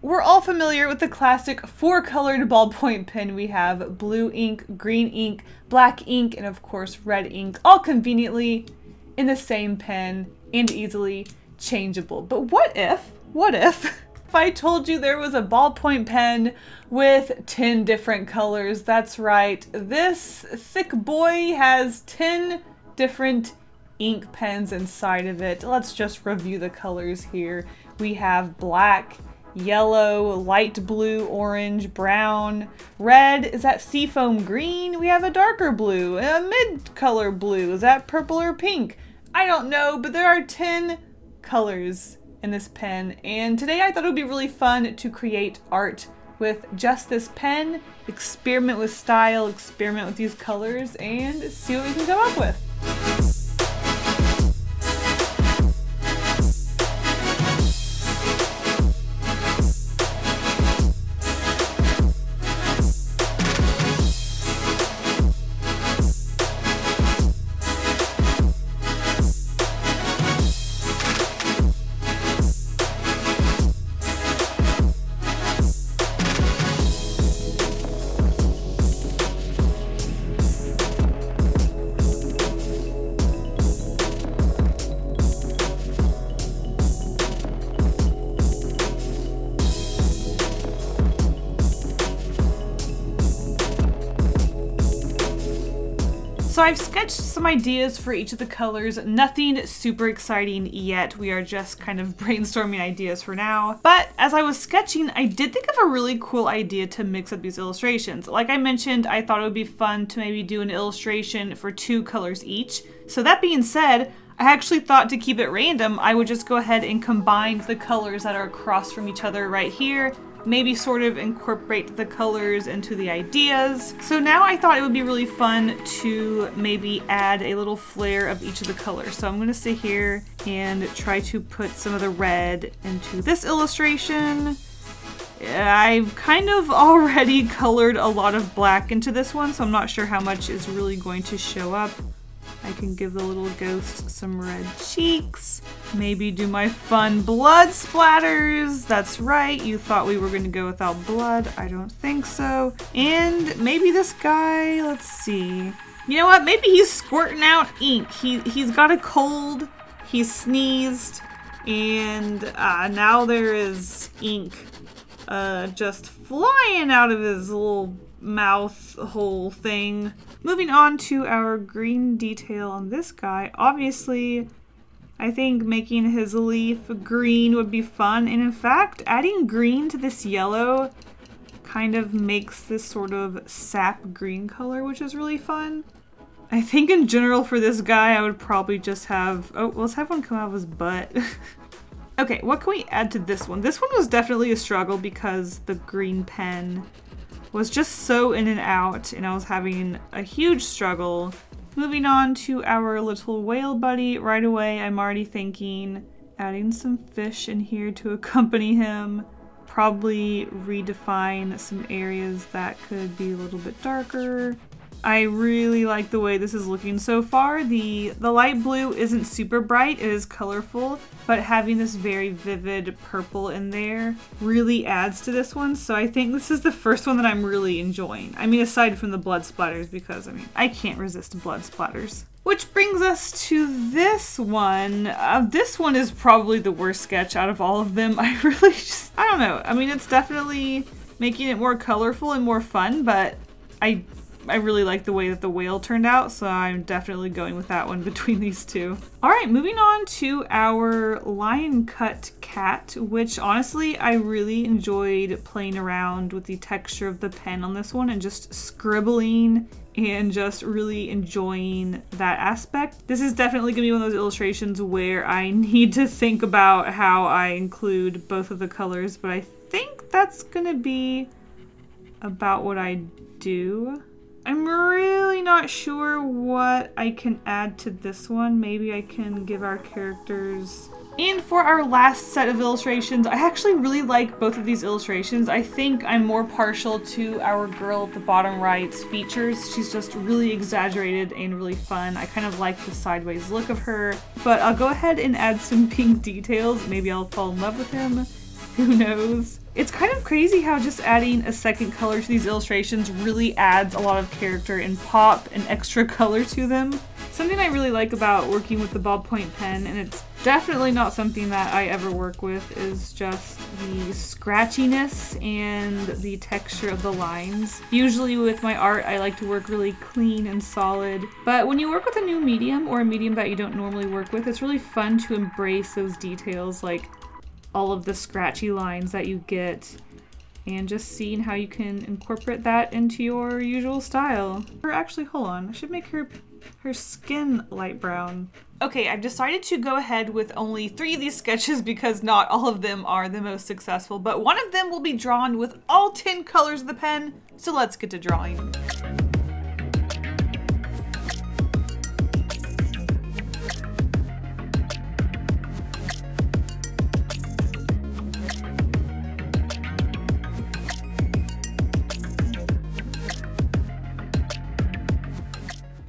We're all familiar with the classic four colored ballpoint pen. We have blue ink, green ink, black ink, and of course red ink, all conveniently in the same pen and easily changeable. But what if, what if, if I told you there was a ballpoint pen with 10 different colors? That's right, this thick boy has 10 different ink pens inside of it. Let's just review the colors here. We have black, yellow, light blue, orange, brown, red. Is that seafoam green? We have a darker blue, a mid color blue. Is that purple or pink? I don't know, but there are 10 colors in this pen. And today I thought it would be really fun to create art with just this pen, experiment with style, experiment with these colors, and see what we can come up with. So I've sketched some ideas for each of the colors, nothing super exciting yet. We are just kind of brainstorming ideas for now. But as I was sketching, I did think of a really cool idea to mix up these illustrations. Like I mentioned, I thought it would be fun to maybe do an illustration for two colors each. So that being said, I actually thought to keep it random, I would just go ahead and combine the colors that are across from each other right here maybe sort of incorporate the colors into the ideas. So now I thought it would be really fun to maybe add a little flare of each of the colors. So I'm gonna sit here and try to put some of the red into this illustration. I've kind of already colored a lot of black into this one, so I'm not sure how much is really going to show up. I can give the little ghost some red cheeks. Maybe do my fun blood splatters. That's right, you thought we were gonna go without blood. I don't think so. And maybe this guy, let's see. You know what, maybe he's squirting out ink. He, he's got a cold, he sneezed, and uh, now there is ink uh, just flying out of his little mouth hole thing. Moving on to our green detail on this guy. Obviously, I think making his leaf green would be fun. And in fact, adding green to this yellow kind of makes this sort of sap green color, which is really fun. I think in general for this guy, I would probably just have... Oh, let's have one come out of his butt. okay, what can we add to this one? This one was definitely a struggle because the green pen was just so in and out and I was having a huge struggle. Moving on to our little whale buddy, right away I'm already thinking adding some fish in here to accompany him. Probably redefine some areas that could be a little bit darker. I really like the way this is looking so far. The, the light blue isn't super bright, it is colorful, but having this very vivid purple in there really adds to this one. So I think this is the first one that I'm really enjoying. I mean, aside from the blood splatters, because I mean, I can't resist blood splatters. Which brings us to this one. Uh, this one is probably the worst sketch out of all of them. I really just, I don't know. I mean, it's definitely making it more colorful and more fun, but I I really like the way that the whale turned out, so I'm definitely going with that one between these two. All right, moving on to our lion cut cat, which honestly, I really enjoyed playing around with the texture of the pen on this one and just scribbling and just really enjoying that aspect. This is definitely gonna be one of those illustrations where I need to think about how I include both of the colors, but I think that's gonna be about what I do. Really not sure what I can add to this one. Maybe I can give our characters... And for our last set of illustrations, I actually really like both of these illustrations. I think I'm more partial to our girl at the bottom right's features. She's just really exaggerated and really fun. I kind of like the sideways look of her. But I'll go ahead and add some pink details. Maybe I'll fall in love with him. Who knows? It's kind of crazy how just adding a second color to these illustrations really adds a lot of character and pop and extra color to them. Something I really like about working with the ballpoint pen, and it's definitely not something that I ever work with, is just the scratchiness and the texture of the lines. Usually with my art, I like to work really clean and solid, but when you work with a new medium or a medium that you don't normally work with, it's really fun to embrace those details like all of the scratchy lines that you get and just seeing how you can incorporate that into your usual style. Or actually, hold on, I should make her her skin light brown. Okay, I've decided to go ahead with only three of these sketches because not all of them are the most successful, but one of them will be drawn with all 10 colors of the pen, so let's get to drawing.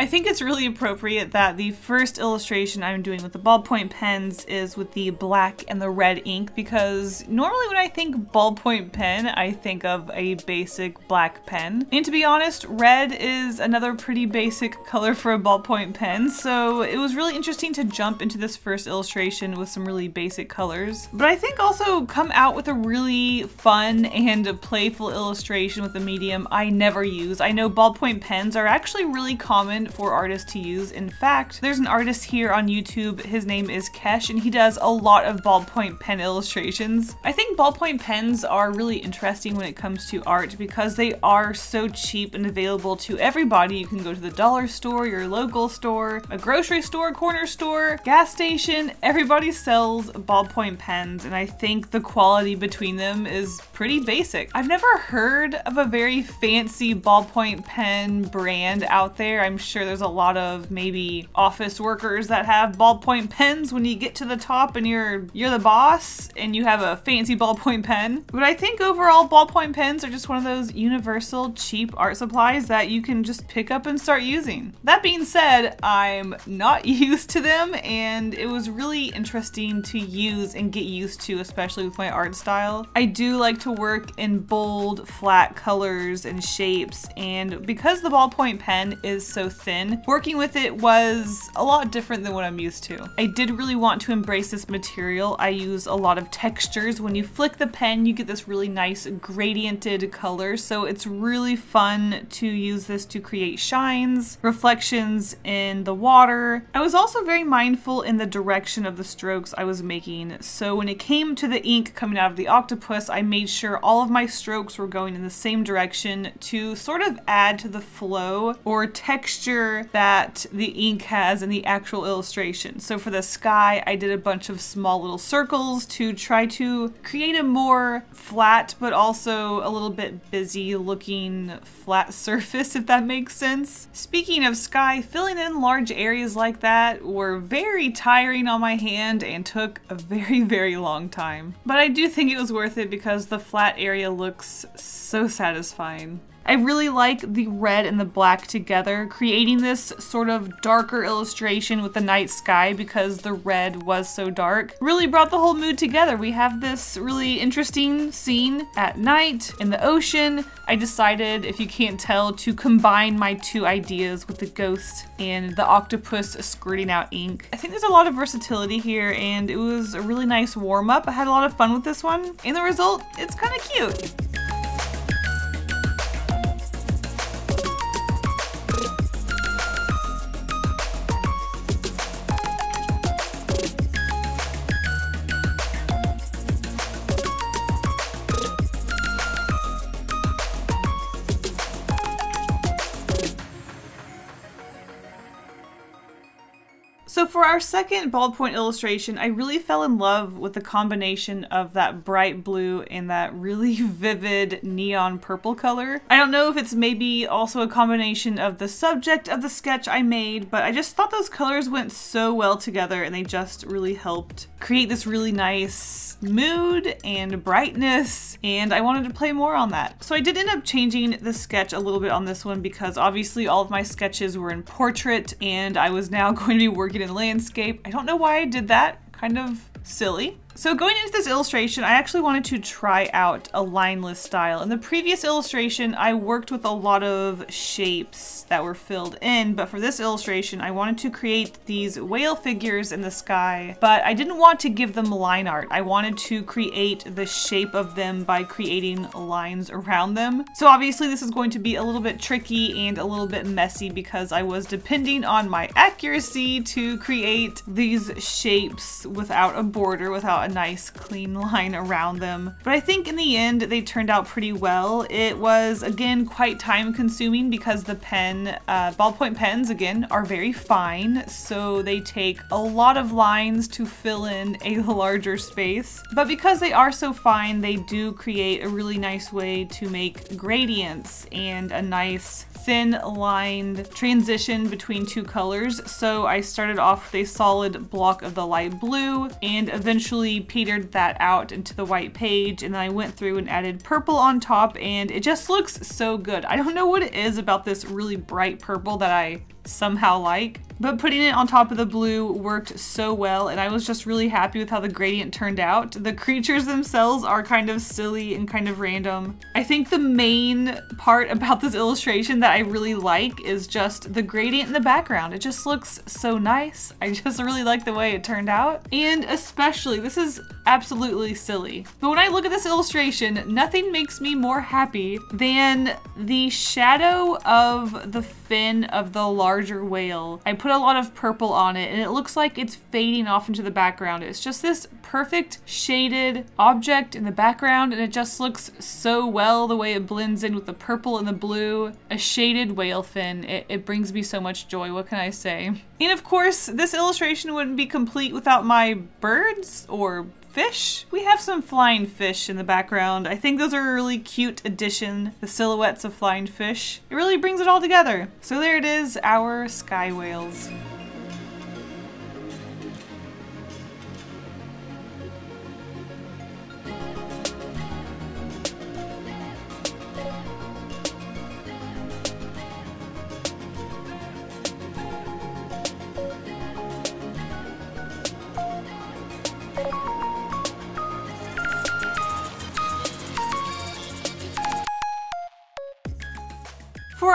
I think it's really appropriate that the first illustration I'm doing with the ballpoint pens is with the black and the red ink because normally when I think ballpoint pen, I think of a basic black pen. And to be honest, red is another pretty basic color for a ballpoint pen, so it was really interesting to jump into this first illustration with some really basic colors. But I think also come out with a really fun and playful illustration with a medium I never use. I know ballpoint pens are actually really common for artists to use. In fact, there's an artist here on YouTube, his name is Kesh, and he does a lot of ballpoint pen illustrations. I think ballpoint pens are really interesting when it comes to art because they are so cheap and available to everybody. You can go to the dollar store, your local store, a grocery store, corner store, gas station, everybody sells ballpoint pens and I think the quality between them is pretty basic. I've never heard of a very fancy ballpoint pen brand out there. I'm sure there's a lot of maybe office workers that have ballpoint pens when you get to the top and you're you're the boss and you have a fancy ballpoint pen. But I think overall ballpoint pens are just one of those universal cheap art supplies that you can just pick up and start using. That being said, I'm not used to them and it was really interesting to use and get used to, especially with my art style. I do like to work in bold, flat colors and shapes and because the ballpoint pen is so thin thin. Working with it was a lot different than what I'm used to. I did really want to embrace this material. I use a lot of textures. When you flick the pen, you get this really nice gradiented color. So it's really fun to use this to create shines, reflections in the water. I was also very mindful in the direction of the strokes I was making. So when it came to the ink coming out of the octopus, I made sure all of my strokes were going in the same direction to sort of add to the flow or texture that the ink has in the actual illustration. So for the sky, I did a bunch of small little circles to try to create a more flat, but also a little bit busy looking flat surface, if that makes sense. Speaking of sky, filling in large areas like that were very tiring on my hand and took a very, very long time. But I do think it was worth it because the flat area looks so satisfying. I really like the red and the black together, creating this sort of darker illustration with the night sky because the red was so dark. Really brought the whole mood together. We have this really interesting scene at night in the ocean. I decided, if you can't tell, to combine my two ideas with the ghost and the octopus squirting out ink. I think there's a lot of versatility here and it was a really nice warm up. I had a lot of fun with this one and the result, it's kind of cute. For our second ballpoint illustration, I really fell in love with the combination of that bright blue and that really vivid neon purple color. I don't know if it's maybe also a combination of the subject of the sketch I made, but I just thought those colors went so well together and they just really helped create this really nice mood and brightness, and I wanted to play more on that. So I did end up changing the sketch a little bit on this one because obviously all of my sketches were in portrait and I was now going to be working in landscape. I don't know why I did that, kind of silly. So going into this illustration, I actually wanted to try out a lineless style. In the previous illustration, I worked with a lot of shapes that were filled in, but for this illustration, I wanted to create these whale figures in the sky, but I didn't want to give them line art. I wanted to create the shape of them by creating lines around them. So obviously this is going to be a little bit tricky and a little bit messy because I was depending on my accuracy to create these shapes without a border, without a nice clean line around them. But I think in the end they turned out pretty well. It was again quite time consuming because the pen, uh, ballpoint pens again, are very fine. So they take a lot of lines to fill in a larger space. But because they are so fine, they do create a really nice way to make gradients and a nice thin lined transition between two colors. So I started off with a solid block of the light blue and eventually petered that out into the white page. And then I went through and added purple on top and it just looks so good. I don't know what it is about this really bright purple that I somehow like. But putting it on top of the blue worked so well and I was just really happy with how the gradient turned out. The creatures themselves are kind of silly and kind of random. I think the main part about this illustration that I really like is just the gradient in the background. It just looks so nice. I just really like the way it turned out. And especially, this is absolutely silly. But when I look at this illustration, nothing makes me more happy than the shadow of the fin of the larger whale. I put a lot of purple on it and it looks like it's fading off into the background. It's just this perfect shaded object in the background and it just looks so well the way it blends in with the purple and the blue. A shaded whale fin. It, it brings me so much joy. What can I say? And of course, this illustration wouldn't be complete without my birds or fish. We have some flying fish in the background. I think those are a really cute addition, the silhouettes of flying fish. It really brings it all together. So there it is, our sky whales.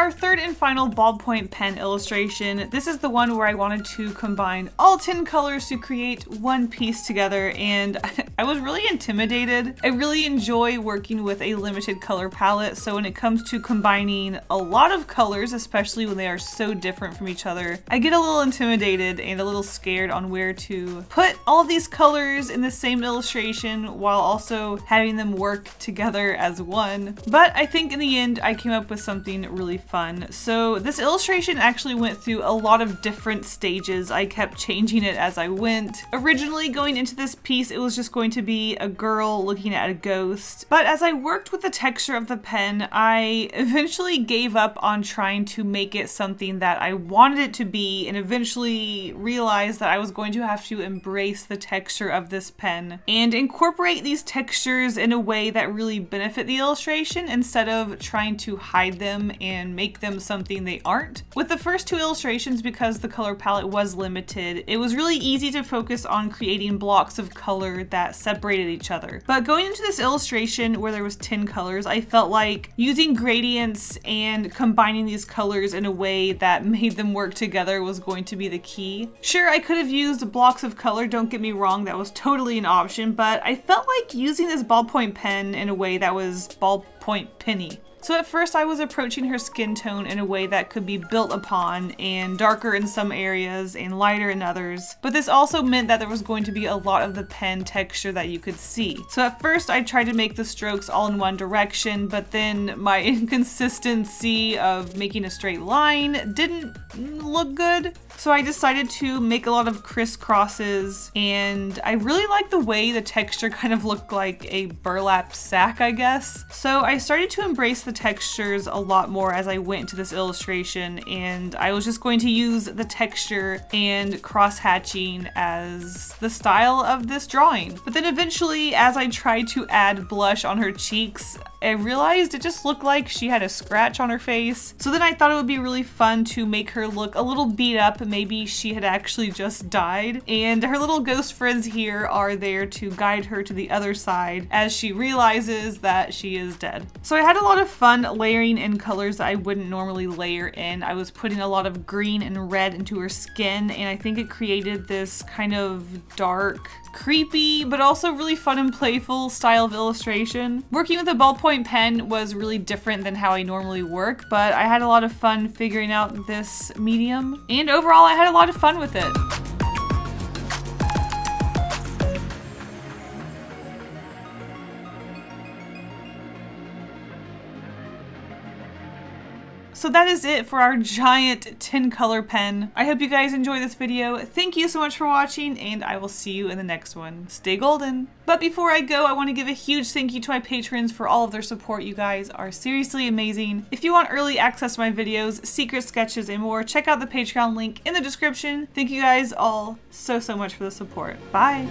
Our third and final ballpoint pen illustration, this is the one where I wanted to combine all 10 colors to create one piece together and I was really intimidated. I really enjoy working with a limited color palette, so when it comes to combining a lot of colors, especially when they are so different from each other, I get a little intimidated and a little scared on where to put all these colors in the same illustration while also having them work together as one. But I think in the end, I came up with something really fun. So this illustration actually went through a lot of different stages. I kept changing it as I went. Originally going into this piece, it was just going to be a girl looking at a ghost. But as I worked with the texture of the pen, I eventually gave up on trying to make it something that I wanted it to be and eventually realized that I was going to have to embrace the texture of this pen and incorporate these textures in a way that really benefit the illustration instead of trying to hide them and and make them something they aren't. With the first two illustrations, because the color palette was limited, it was really easy to focus on creating blocks of color that separated each other. But going into this illustration where there was 10 colors, I felt like using gradients and combining these colors in a way that made them work together was going to be the key. Sure, I could have used blocks of color, don't get me wrong, that was totally an option, but I felt like using this ballpoint pen in a way that was ballpoint penny. So at first I was approaching her skin tone in a way that could be built upon and darker in some areas and lighter in others. But this also meant that there was going to be a lot of the pen texture that you could see. So at first I tried to make the strokes all in one direction, but then my inconsistency of making a straight line didn't look good. So I decided to make a lot of crisscrosses and I really like the way the texture kind of looked like a burlap sack, I guess. So I started to embrace the textures a lot more as I went into this illustration and I was just going to use the texture and cross hatching as the style of this drawing. But then eventually as I tried to add blush on her cheeks, I realized it just looked like she had a scratch on her face. So then I thought it would be really fun to make her look a little beat up. Maybe she had actually just died. And her little ghost friends here are there to guide her to the other side as she realizes that she is dead. So I had a lot of fun layering in colors that I wouldn't normally layer in. I was putting a lot of green and red into her skin and I think it created this kind of dark creepy, but also really fun and playful style of illustration. Working with a ballpoint pen was really different than how I normally work, but I had a lot of fun figuring out this medium. And overall, I had a lot of fun with it. So that is it for our giant 10 color pen. I hope you guys enjoy this video. Thank you so much for watching and I will see you in the next one. Stay golden. But before I go, I want to give a huge thank you to my patrons for all of their support. You guys are seriously amazing. If you want early access to my videos, secret sketches, and more, check out the Patreon link in the description. Thank you guys all so, so much for the support. Bye!